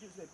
gives it